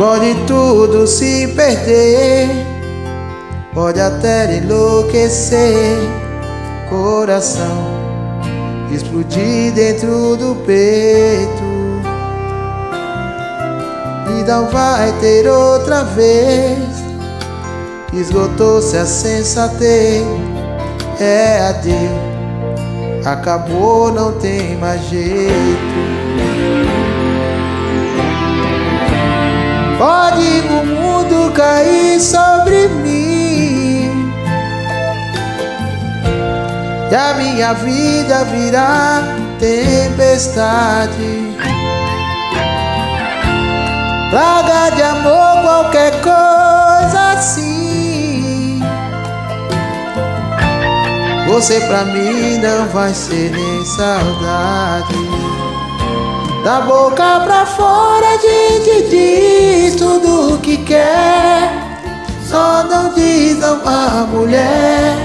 Pode tudo se perder, pode até enlouquecer, coração explodir dentro do peito. E não vai ter outra vez. Esgotou-se a sensatez, é adeus. Acabou, não tem mais jeito. Pode o mundo cair sobre mim. E a minha vida virar tempestade. Praga de amor, qualquer coisa assim. Você pra mim não vai ser nem saudade da boca pra fora a gente diz tudo o que quer. Só não diz a uma mulher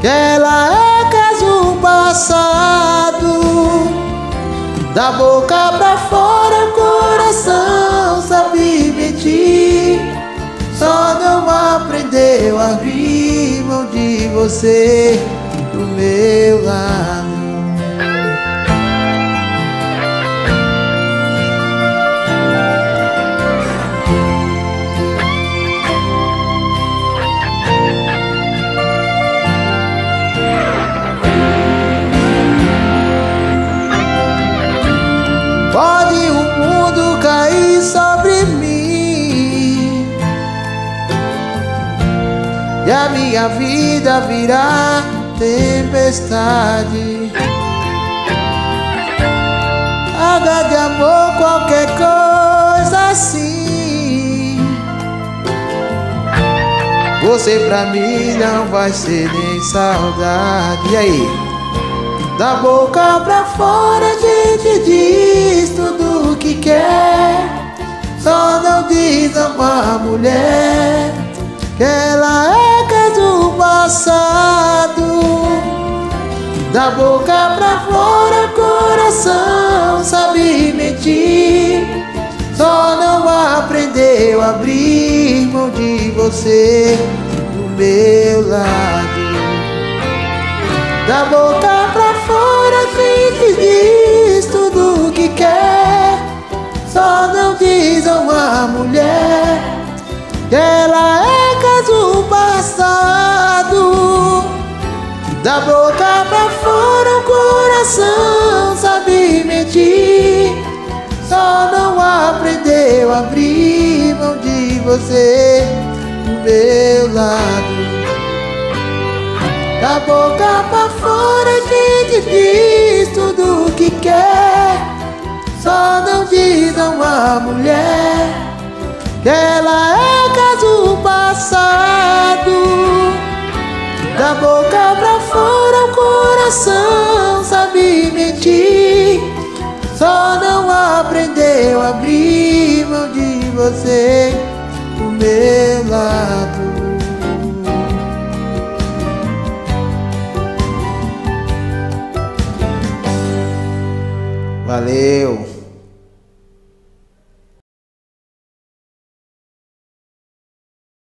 Que ela é caso passado. Da boca pra fora o coração sabe mentir. Só não aprendeu a rir mão de você do meu lado e a minha vida virá tempestade. Água de amor, qualquer coisa assim. Você pra mim não vai ser nem saudade. E aí? Da boca pra fora a gente diz tudo o que quer. Só não diz a uma mulher que ela é passado Da boca pra fora coração sabe mentir. Só não aprendeu a abrir mão de você do meu lado. Da boca fora a diz tudo o que quer. Só não diz a mulher. Que ela é caso Da boca pra fora o coração sabe mentir Só não aprendeu a abrir mão de você do meu lado Da boca pra fora a gente diz tudo o que quer. Só não diz a uma mulher Que ela é caso passado. Da boca pra fora o coração sabe mentir. Só não aprendeu a abrir mão de você do meu lado Valeu!